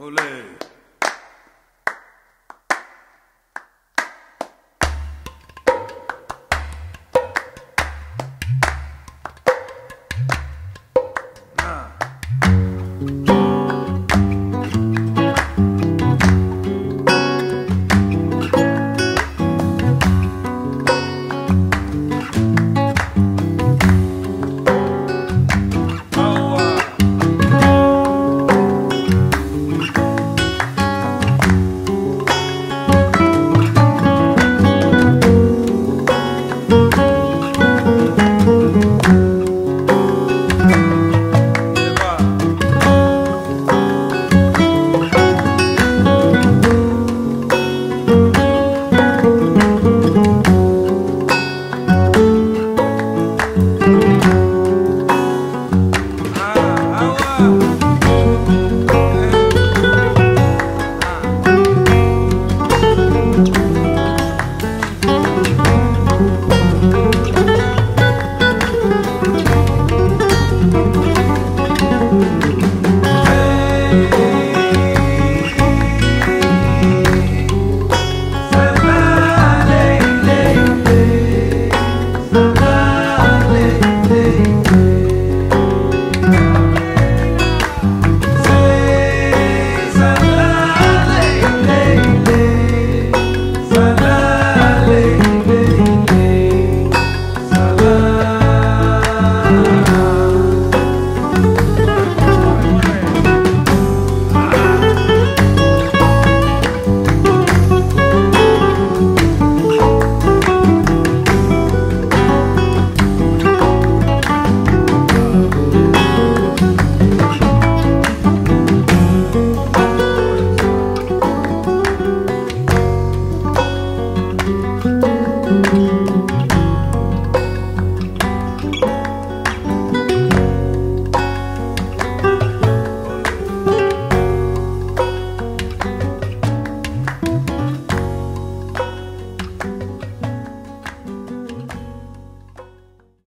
Ole.